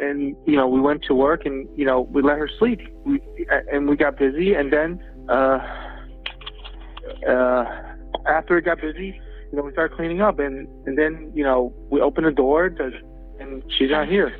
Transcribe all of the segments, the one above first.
and you know we went to work and you know we let her sleep. We, and we got busy and then uh, uh, after it got busy you know we started cleaning up and and then you know we opened the door to, and she's not here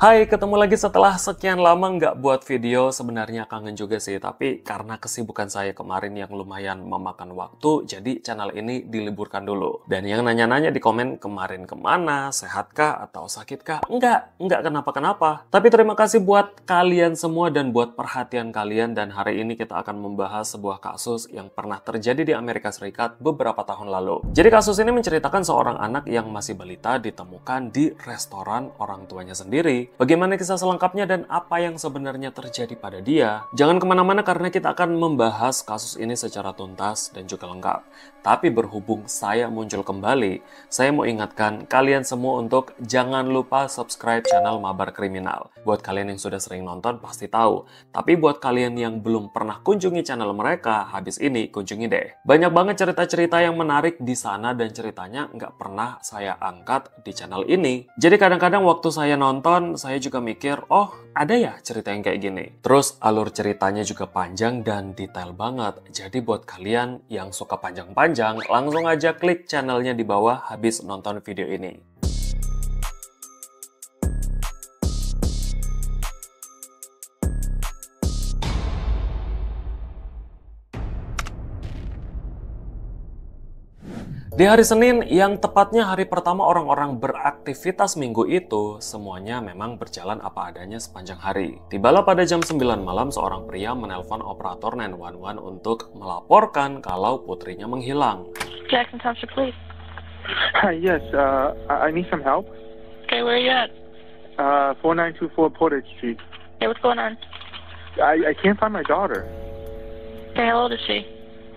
Hai, ketemu lagi setelah sekian lama nggak buat video. Sebenarnya kangen juga sih, tapi karena kesibukan saya kemarin yang lumayan memakan waktu, jadi channel ini diliburkan dulu. Dan yang nanya-nanya di komen kemarin ke mana, sehatkah atau sakitkah? Enggak, enggak kenapa-kenapa. Tapi terima kasih buat kalian semua dan buat perhatian kalian. Dan hari ini kita akan membahas sebuah kasus yang pernah terjadi di Amerika Serikat beberapa tahun lalu. Jadi kasus ini menceritakan seorang anak yang masih balita ditemukan di restoran orang tuanya sendiri Bagaimana kisah selengkapnya dan apa yang sebenarnya terjadi pada dia? Jangan ke mana-mana karena kita akan membahas kasus ini secara tuntas dan juga lengkap. Tapi berhubung saya muncul kembali, saya mau ingatkan kalian semua untuk jangan lupa subscribe channel Mabar Kriminal. Buat kalian yang sudah sering nonton pasti tahu. Tapi buat kalian yang belum pernah kunjungi channel mereka, habis ini kunjungi deh. Banyak banget cerita-cerita yang menarik di sana dan ceritanya nggak pernah saya angkat di channel ini. Jadi kadang-kadang waktu saya nonton, saya juga mikir, oh ada ya cerita yang kayak gini. Terus alur ceritanya juga panjang dan detail banget. Jadi buat kalian yang suka panjang-panjang, panjang, langsung aja klik channelnya di bawah habis nonton video ini. Di hari Senin, yang tepatnya hari pertama orang-orang beraktivitas minggu itu, semuanya memang berjalan apa adanya sepanjang hari. Tibalah pada jam 9 malam, seorang pria menelpon operator 911 untuk melaporkan kalau putrinya menghilang. Jackson Township Police. Hi, yes, uh, I need some help. Okay, where are you at? Uh, 4924 Portage Street. Hey, what's going on? I, I can't find my daughter. Okay, how old is she?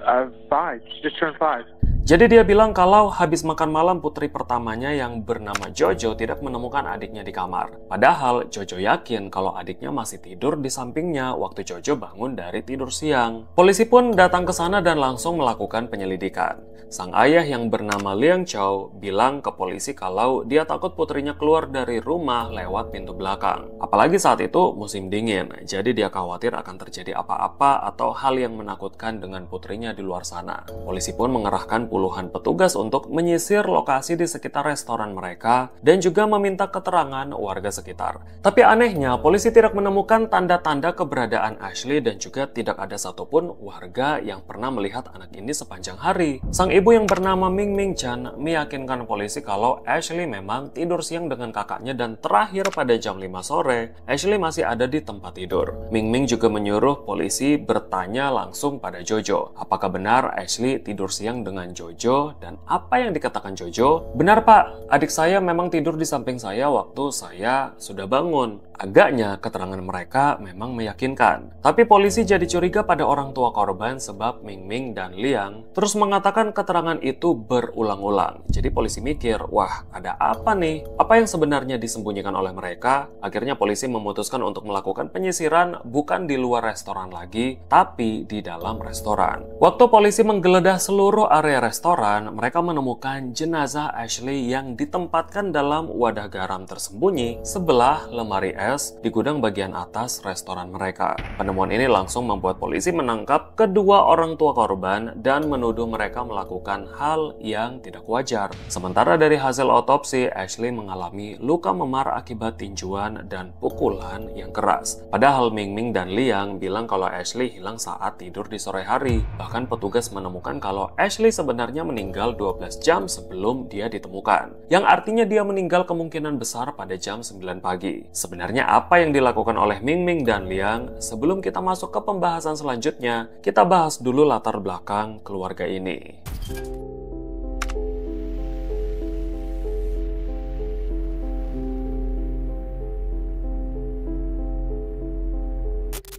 Uh, five. She just turned five. Jadi dia bilang kalau habis makan malam putri pertamanya yang bernama Jojo tidak menemukan adiknya di kamar. Padahal Jojo yakin kalau adiknya masih tidur di sampingnya waktu Jojo bangun dari tidur siang. Polisi pun datang ke sana dan langsung melakukan penyelidikan. Sang ayah yang bernama Liang Chow bilang ke polisi kalau dia takut putrinya keluar dari rumah lewat pintu belakang. Apalagi saat itu musim dingin, jadi dia khawatir akan terjadi apa-apa atau hal yang menakutkan dengan putrinya di luar sana. Polisi pun mengerahkan puluhan petugas untuk menyisir lokasi di sekitar restoran mereka dan juga meminta keterangan warga sekitar. Tapi anehnya, polisi tidak menemukan tanda-tanda keberadaan Ashley dan juga tidak ada satupun warga yang pernah melihat anak ini sepanjang hari. Sang ibu yang bernama Ming Ming Chan meyakinkan polisi kalau Ashley memang tidur siang dengan kakaknya dan terakhir pada jam 5 sore, Ashley masih ada di tempat tidur. Ming Ming juga menyuruh polisi bertanya langsung pada Jojo, apakah benar Ashley tidur siang dengan Jojo Jojo dan apa yang dikatakan Jojo? Benar pak, adik saya memang tidur di samping saya waktu saya sudah bangun. Agaknya keterangan mereka memang meyakinkan. Tapi polisi jadi curiga pada orang tua korban sebab Ming Ming dan Liang terus mengatakan keterangan itu berulang-ulang. Jadi polisi mikir, wah ada apa nih? Apa yang sebenarnya disembunyikan oleh mereka? Akhirnya polisi memutuskan untuk melakukan penyisiran bukan di luar restoran lagi, tapi di dalam restoran. Waktu polisi menggeledah seluruh area restoran, mereka menemukan jenazah Ashley yang ditempatkan dalam wadah garam tersembunyi sebelah lemari es di gudang bagian atas restoran mereka. Penemuan ini langsung membuat polisi menangkap kedua orang tua korban dan menuduh mereka melakukan hal yang tidak wajar. Sementara dari hasil otopsi, Ashley mengalami luka memar akibat tinjuan dan pukulan yang keras. Padahal Ming Ming dan Liang bilang kalau Ashley hilang saat tidur di sore hari. Bahkan petugas menemukan kalau Ashley sebenarnya meninggal 12 jam sebelum dia ditemukan. Yang artinya dia meninggal kemungkinan besar pada jam 9 pagi. Sebenarnya Sebenarnya apa yang dilakukan oleh Ming Ming dan Liang? Sebelum kita masuk ke pembahasan selanjutnya, kita bahas dulu latar belakang keluarga ini.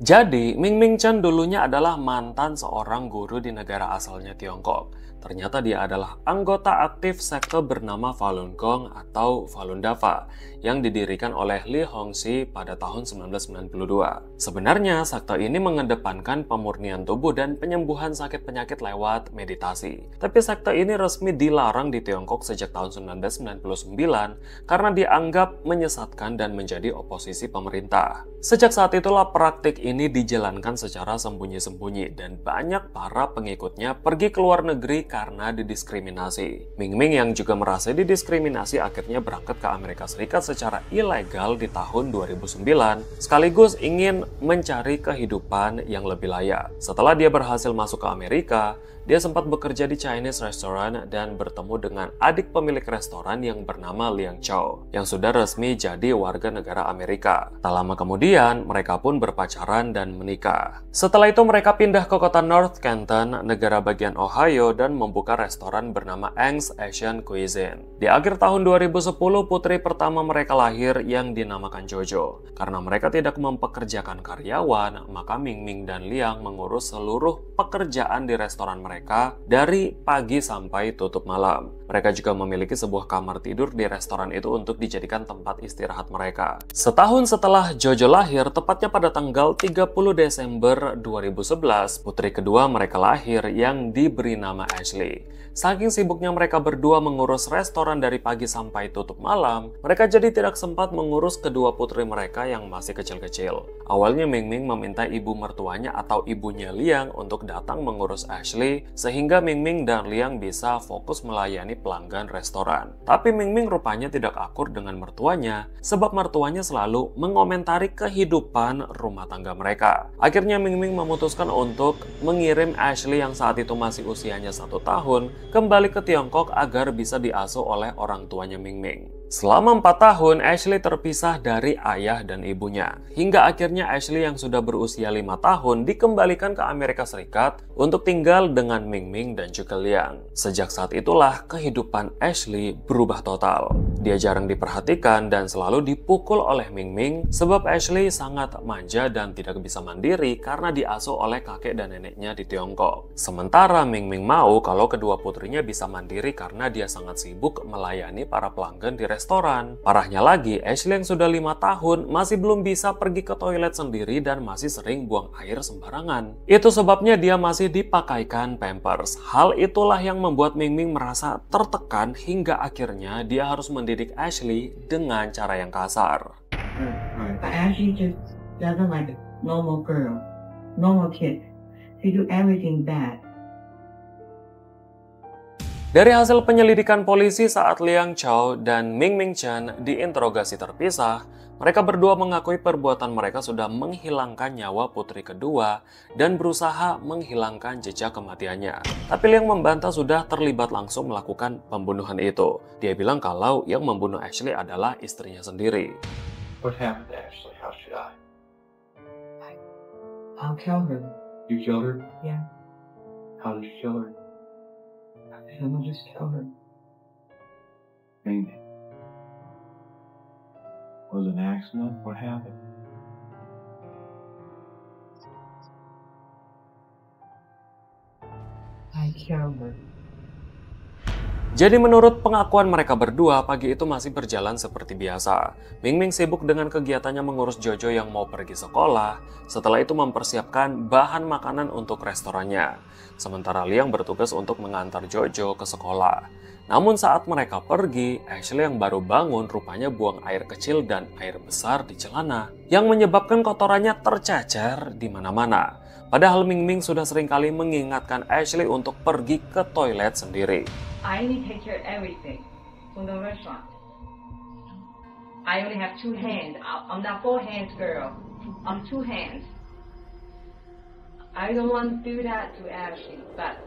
Jadi, Ming Ming Chen dulunya adalah mantan seorang guru di negara asalnya Tiongkok. Ternyata dia adalah anggota aktif sekte bernama Falun Gong atau Falun Dafa yang didirikan oleh Li Hongxi pada tahun 1992. Sebenarnya, sekte ini mengedepankan pemurnian tubuh dan penyembuhan sakit penyakit lewat meditasi. Tapi sekte ini resmi dilarang di Tiongkok sejak tahun 1999 karena dianggap menyesatkan dan menjadi oposisi pemerintah. Sejak saat itulah praktik ini dijalankan secara sembunyi-sembunyi dan banyak para pengikutnya pergi ke luar negeri karena didiskriminasi. Ming Ming yang juga merasa didiskriminasi akhirnya berangkat ke Amerika Serikat secara ilegal di tahun 2009 sekaligus ingin mencari kehidupan yang lebih layak. Setelah dia berhasil masuk ke Amerika, dia sempat bekerja di Chinese restaurant dan bertemu dengan adik pemilik restoran yang bernama Liang Chow, yang sudah resmi jadi warga negara Amerika. Tak lama kemudian, mereka pun berpacaran dan menikah. Setelah itu mereka pindah ke kota North Canton, negara bagian Ohio, dan membuka restoran bernama Ang's Asian Cuisine. Di akhir tahun 2010, putri pertama mereka lahir yang dinamakan Jojo. Karena mereka tidak mempekerjakan karyawan, maka Ming Ming dan Liang mengurus seluruh pekerjaan di restoran mereka mereka dari pagi sampai tutup malam. Mereka juga memiliki sebuah kamar tidur di restoran itu untuk dijadikan tempat istirahat mereka. Setahun setelah Jojo lahir, tepatnya pada tanggal 30 Desember 2011, putri kedua mereka lahir yang diberi nama Ashley. Saking sibuknya mereka berdua mengurus restoran dari pagi sampai tutup malam, mereka jadi tidak sempat mengurus kedua putri mereka yang masih kecil-kecil. Awalnya Ming Ming meminta ibu mertuanya atau ibunya Liang untuk datang mengurus Ashley, sehingga Ming Ming dan Liang bisa fokus melayani pelanggan restoran. Tapi Ming Ming rupanya tidak akur dengan mertuanya, sebab mertuanya selalu mengomentari kehidupan rumah tangga mereka. Akhirnya Ming Ming memutuskan untuk mengirim Ashley yang saat itu masih usianya satu tahun kembali ke Tiongkok agar bisa diasuh oleh orang tuanya Ming Ming. Selama empat tahun, Ashley terpisah dari ayah dan ibunya. Hingga akhirnya Ashley yang sudah berusia lima tahun dikembalikan ke Amerika Serikat untuk tinggal dengan Ming Ming dan juga Liang. Sejak saat itulah kehidupan Ashley berubah total. Dia jarang diperhatikan dan selalu dipukul oleh Ming Ming sebab Ashley sangat manja dan tidak bisa mandiri karena diasuh oleh kakek dan neneknya di Tiongkok. Sementara Ming Ming mau kalau kedua putrinya bisa mandiri karena dia sangat sibuk melayani para pelanggan di restoran. Parahnya lagi, Ashley yang sudah lima tahun masih belum bisa pergi ke toilet sendiri dan masih sering buang air sembarangan. Itu sebabnya dia masih dipakaikan pampers. Hal itulah yang membuat Ming Ming merasa tertekan hingga akhirnya dia harus mendidik Ashley dengan cara yang kasar. Ashley just doesn't like normal girl, normal kid. She do everything bad. Dari hasil penyelidikan polisi saat Liang Chao dan Ming Ming Chen diinterogasi terpisah, mereka berdua mengakui perbuatan mereka sudah menghilangkan nyawa putri kedua dan berusaha menghilangkan jejak kematiannya. Tapi Liang membantah sudah terlibat langsung melakukan pembunuhan itu. Dia bilang kalau yang membunuh Ashley adalah istrinya sendiri. What happened to Ashley? How she died? I'll kill her. You killed her? Yeah, How did you kill her? I'll just kill her. Maybe. Was it an accident? What happened? I killed her. Jadi menurut pengakuan mereka berdua, pagi itu masih berjalan seperti biasa. Ming Ming sibuk dengan kegiatannya mengurus Jojo yang mau pergi sekolah, setelah itu mempersiapkan bahan makanan untuk restorannya. Sementara Liang bertugas untuk mengantar Jojo ke sekolah. Namun saat mereka pergi, Ashley yang baru bangun rupanya buang air kecil dan air besar di celana, yang menyebabkan kotorannya tercecer di mana-mana. Padahal Ming Ming sudah sering kali mengingatkan Ashley untuk pergi ke toilet sendiri. I only take care of everything from the restaurant. I only have two hands. I'm not four hands girl. I'm two hands. I don't want to do that to Ashley, but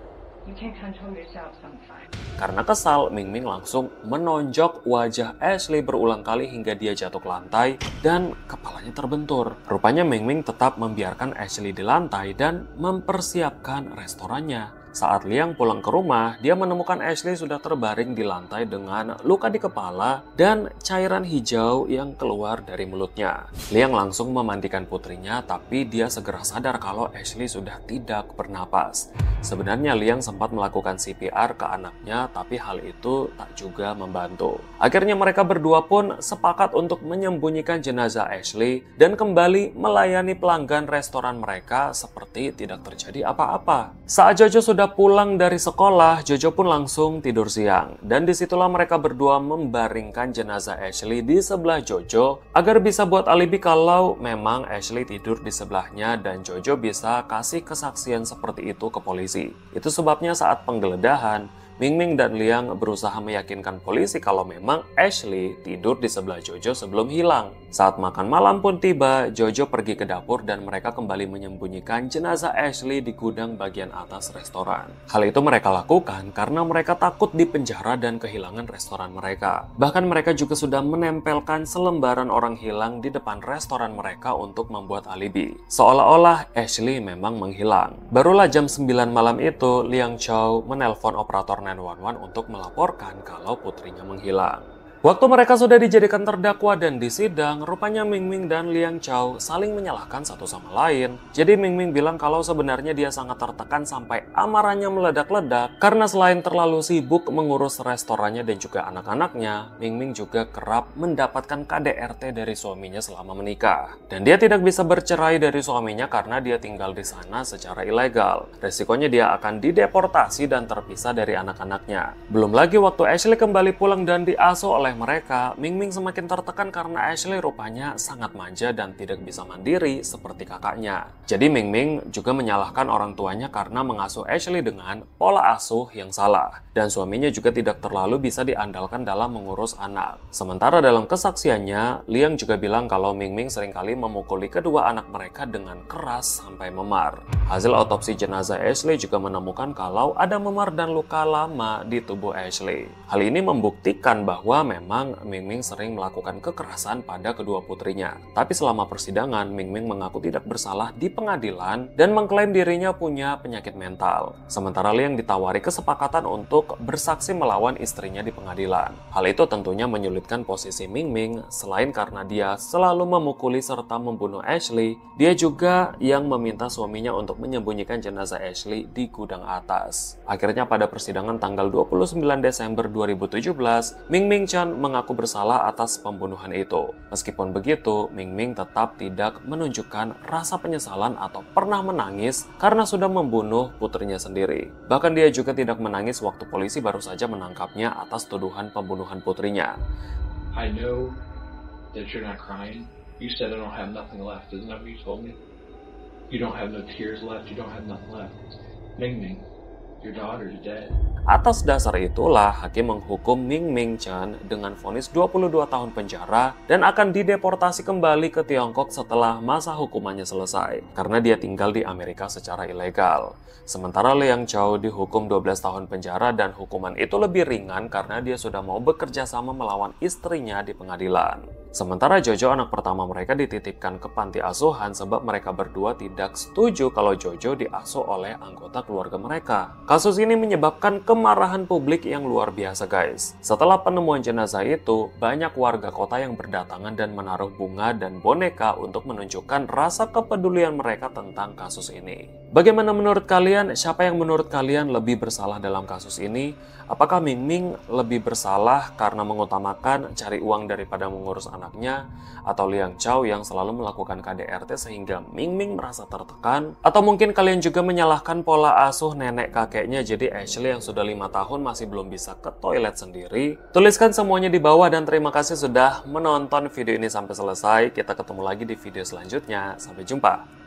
you can control yourself sometimes. Karena kesal, Ming Ming langsung menonjok wajah Ashley berulang kali hingga dia jatuh ke lantai dan kepalanya terbentur. Rupanya Ming Ming tetap membiarkan Ashley di lantai dan mempersiapkan restorannya. Saat Liang pulang ke rumah, dia menemukan Ashley sudah terbaring di lantai dengan luka di kepala dan cairan hijau yang keluar dari mulutnya. Liang langsung memandikan putrinya, tapi dia segera sadar kalau Ashley sudah tidak bernapas. Sebenarnya Liang sempat melakukan CPR ke anaknya, tapi hal itu tak juga membantu. Akhirnya mereka berdua pun sepakat untuk menyembunyikan jenazah Ashley dan kembali melayani pelanggan restoran mereka seperti tidak terjadi apa-apa. Saat Jojo sudah pulang dari sekolah, Jojo pun langsung tidur siang. Dan di situlah mereka berdua membaringkan jenazah Ashley di sebelah Jojo agar bisa buat alibi kalau memang Ashley tidur di sebelahnya dan Jojo bisa kasih kesaksian seperti itu ke polisi. Itu sebabnya saat penggeledahan, Ming Ming dan Liang berusaha meyakinkan polisi kalau memang Ashley tidur di sebelah Jojo sebelum hilang. Saat makan malam pun tiba, Jojo pergi ke dapur dan mereka kembali menyembunyikan jenazah Ashley di gudang bagian atas restoran. Hal itu mereka lakukan karena mereka takut dipenjara dan kehilangan restoran mereka. Bahkan mereka juga sudah menempelkan selembaran orang hilang di depan restoran mereka untuk membuat alibi. Seolah-olah Ashley memang menghilang. Barulah jam 9 malam itu, Liang Chow menelpon operator 911 untuk melaporkan kalau putrinya menghilang. Waktu mereka sudah dijadikan terdakwa dan disidang, rupanya Ming Ming dan Liang Chao saling menyalahkan satu sama lain. Jadi Ming Ming bilang kalau sebenarnya dia sangat tertekan sampai amarahnya meledak-ledak karena selain terlalu sibuk mengurus restorannya dan juga anak-anaknya, Ming Ming juga kerap mendapatkan KDRT dari suaminya selama menikah. Dan dia tidak bisa bercerai dari suaminya karena dia tinggal di sana secara ilegal. Resikonya dia akan dideportasi dan terpisah dari anak-anaknya. Belum lagi waktu Ashley kembali pulang dan diasuh oleh oleh mereka, Ming Ming semakin tertekan karena Ashley rupanya sangat manja dan tidak bisa mandiri seperti kakaknya. Jadi Ming Ming juga menyalahkan orang tuanya karena mengasuh Ashley dengan pola asuh yang salah. Dan suaminya juga tidak terlalu bisa diandalkan dalam mengurus anak. Sementara dalam kesaksiannya, Liang juga bilang kalau Ming Ming sering kali memukuli kedua anak mereka dengan keras sampai memar. Hasil otopsi jenazah Ashley juga menemukan kalau ada memar dan luka lama di tubuh Ashley. Hal ini membuktikan bahwa memang Ming Ming sering melakukan kekerasan pada kedua putrinya. Tapi selama persidangan, Ming Ming mengaku tidak bersalah di pengadilan dan mengklaim dirinya punya penyakit mental. Sementara Liang ditawari kesepakatan untuk bersaksi melawan istrinya di pengadilan. Hal itu tentunya menyulitkan posisi Ming Ming selain karena dia selalu memukuli serta membunuh Ashley, dia juga yang meminta suaminya untuk menyembunyikan jenazah Ashley di gudang atas. Akhirnya pada persidangan tanggal 29 Desember 2017, Ming Ming Chan mengaku bersalah atas pembunuhan itu. Meskipun begitu, Ming Ming tetap tidak menunjukkan rasa penyesalan atau pernah menangis karena sudah membunuh putrinya sendiri. Bahkan dia juga tidak menangis waktu polisi baru saja menangkapnya atas tuduhan pembunuhan putrinya. I know that you're not crying. You said I don't have nothing left. Isn't that what you told me? You don't have no tears left. You don't have nothing left. Ming Ming. Atas dasar itulah hakim menghukum Ming Ming Chen dengan vonis 22 tahun penjara dan akan dideportasi kembali ke Tiongkok setelah masa hukumannya selesai karena dia tinggal di Amerika secara ilegal. Sementara Liang Chao dihukum 12 tahun penjara dan hukuman itu lebih ringan karena dia sudah mau bekerja sama melawan istrinya di pengadilan. Sementara Jojo anak pertama mereka dititipkan ke panti asuhan sebab mereka berdua tidak setuju kalau Jojo diasuh oleh anggota keluarga mereka. Kasus ini menyebabkan ke kemarahan publik yang luar biasa guys. Setelah penemuan jenazah itu, banyak warga kota yang berdatangan dan menaruh bunga dan boneka untuk menunjukkan rasa kepedulian mereka tentang kasus ini. Bagaimana menurut kalian? Siapa yang menurut kalian lebih bersalah dalam kasus ini? Apakah Ming Ming lebih bersalah karena mengutamakan cari uang daripada mengurus anaknya? Atau Liang Chao yang selalu melakukan KDRT sehingga Ming Ming merasa tertekan? Atau mungkin kalian juga menyalahkan pola asuh nenek kakeknya jadi Ashley yang sudah lima tahun masih belum bisa ke toilet sendiri? Tuliskan semuanya di bawah dan terima kasih sudah menonton video ini sampai selesai. Kita ketemu lagi di video selanjutnya. Sampai jumpa.